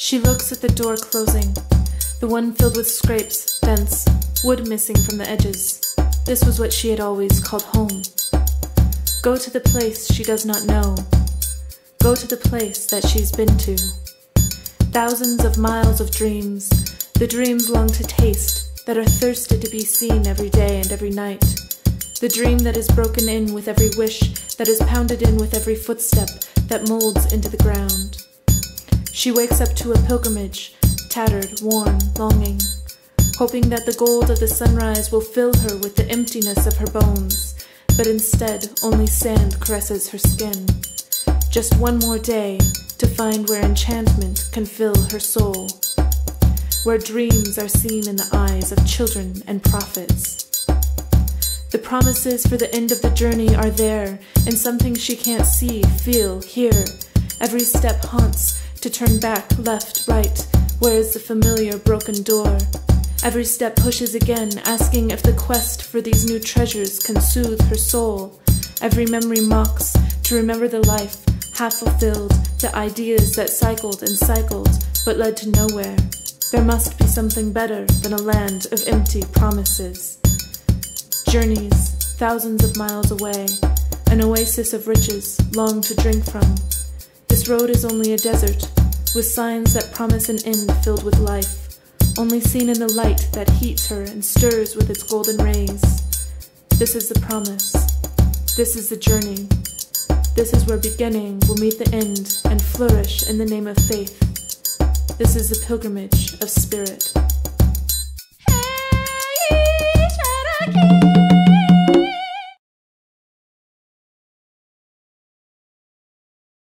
She looks at the door closing, the one filled with scrapes, dents, wood missing from the edges. This was what she had always called home. Go to the place she does not know. Go to the place that she's been to. Thousands of miles of dreams, the dreams long to taste, that are thirsted to be seen every day and every night. The dream that is broken in with every wish, that is pounded in with every footstep that molds into the ground. She wakes up to a pilgrimage, tattered, worn, longing, hoping that the gold of the sunrise will fill her with the emptiness of her bones, but instead only sand caresses her skin. Just one more day to find where enchantment can fill her soul, where dreams are seen in the eyes of children and prophets. The promises for the end of the journey are there, and something she can't see, feel, hear. Every step haunts to turn back, left, right. Where is the familiar broken door? Every step pushes again, asking if the quest for these new treasures can soothe her soul. Every memory mocks to remember the life half fulfilled, the ideas that cycled and cycled but led to nowhere. There must be something better than a land of empty promises. Journeys, thousands of miles away, an oasis of riches, long to drink from. Road is only a desert, with signs that promise an end filled with life, only seen in the light that heats her and stirs with its golden rays. This is the promise. This is the journey. This is where beginning will meet the end and flourish in the name of faith. This is the pilgrimage of spirit.